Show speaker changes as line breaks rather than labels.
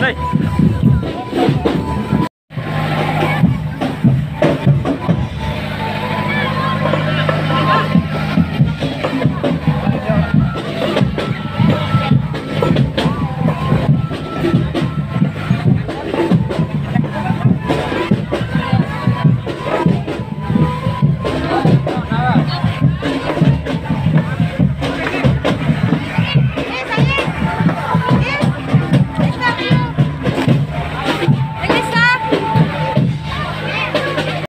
来。